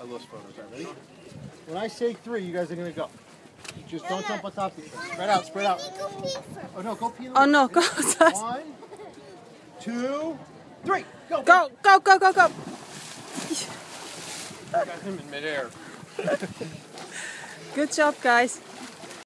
I lost photos. All right, ready? When I say three, you guys are gonna go. Just don't jump on top of each other. Spread out, spread out. Oh no, go pee. Oh no, go. One, two, three. Go. Go, go, go, go, go. Got him in midair. Good job, guys.